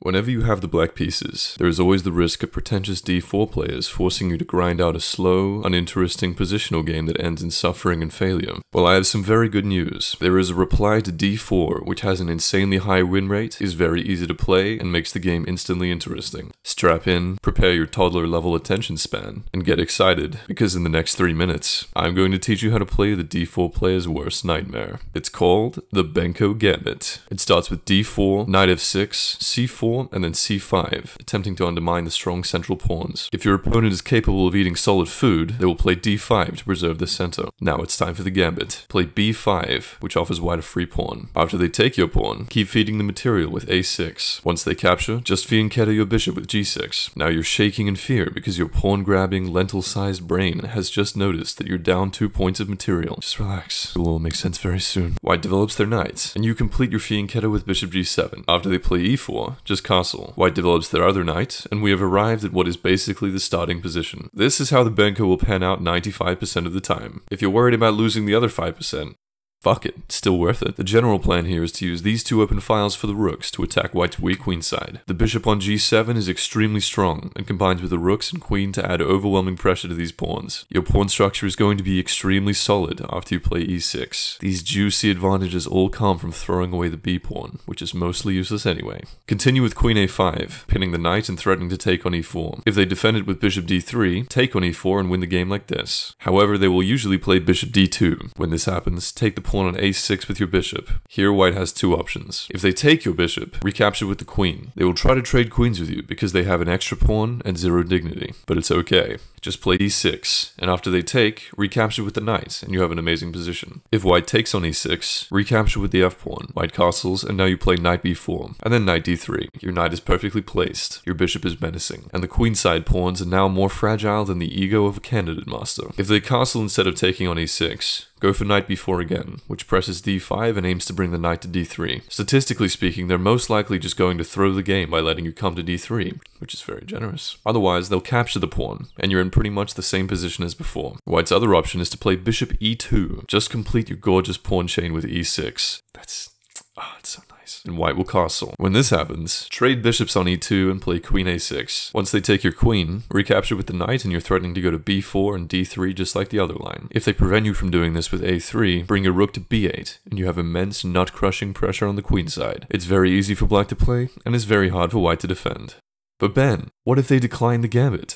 Whenever you have the black pieces, there is always the risk of pretentious d4 players forcing you to grind out a slow, uninteresting positional game that ends in suffering and failure. Well, I have some very good news. There is a reply to d4 which has an insanely high win rate, is very easy to play, and makes the game instantly interesting. Strap in, prepare your toddler level attention span, and get excited, because in the next three minutes, I'm going to teach you how to play the d4 player's worst nightmare. It's called the Benko Gambit. It starts with d4, knight f6, c4, and then c5, attempting to undermine the strong central pawns. If your opponent is capable of eating solid food, they will play d5 to preserve the center. Now it's time for the gambit. Play b5, which offers white a free pawn. After they take your pawn, keep feeding the material with a6. Once they capture, just fianchetto your bishop with g6. Now you're shaking in fear because your pawn-grabbing, lentil-sized brain has just noticed that you're down two points of material. Just relax. It will all make sense very soon. White develops their knight, and you complete your fianchetto with bishop g7. After they play e4, just castle. White develops their other knight, and we have arrived at what is basically the starting position. This is how the Benko will pan out 95% of the time. If you're worried about losing the other 5%, Fuck it, still worth it. The general plan here is to use these two open files for the rooks to attack white's weak queen side. The bishop on g7 is extremely strong and combines with the rooks and queen to add overwhelming pressure to these pawns. Your pawn structure is going to be extremely solid after you play e6. These juicy advantages all come from throwing away the b pawn, which is mostly useless anyway. Continue with queen a5, pinning the knight and threatening to take on e4. If they defend it with bishop d3, take on e4 and win the game like this. However, they will usually play bishop d2. When this happens, take the pawn on a6 with your bishop. Here white has two options. If they take your bishop, recapture with the queen. They will try to trade queens with you because they have an extra pawn and zero dignity, but it's okay. Just play e6, and after they take, recapture with the knight, and you have an amazing position. If white takes on e6, recapture with the f-pawn. White castles, and now you play knight b4, and then knight d3. Your knight is perfectly placed, your bishop is menacing, and the queenside pawns are now more fragile than the ego of a candidate master. If they castle instead of taking on e6, Go for knight b4 again, which presses d5 and aims to bring the knight to d3. Statistically speaking, they're most likely just going to throw the game by letting you come to d3, which is very generous. Otherwise, they'll capture the pawn, and you're in pretty much the same position as before. White's other option is to play bishop e2. Just complete your gorgeous pawn chain with e6. That's... Oh, it's so nice. And white will castle. When this happens, trade bishops on e2 and play queen a6. Once they take your queen, recapture with the knight and you're threatening to go to b4 and d3 just like the other line. If they prevent you from doing this with a3, bring your rook to b8, and you have immense nut-crushing pressure on the queen side. It's very easy for black to play, and it's very hard for white to defend. But Ben, what if they decline the gambit?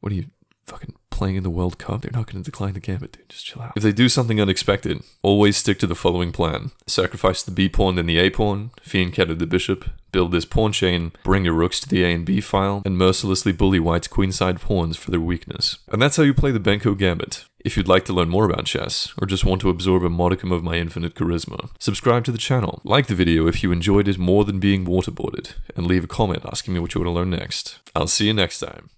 What are you, fucking playing in the World Cup, they're not going to decline the gambit, dude. Just chill out. If they do something unexpected, always stick to the following plan. Sacrifice the B pawn and the A pawn, fianchetto the bishop, build this pawn chain, bring your rooks to the A and B file, and mercilessly bully white's queenside pawns for their weakness. And that's how you play the Benko Gambit. If you'd like to learn more about chess, or just want to absorb a modicum of my infinite charisma, subscribe to the channel, like the video if you enjoyed it more than being waterboarded, and leave a comment asking me what you want to learn next. I'll see you next time.